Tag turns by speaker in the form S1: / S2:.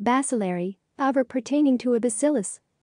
S1: Bacillary, however pertaining to a bacillus.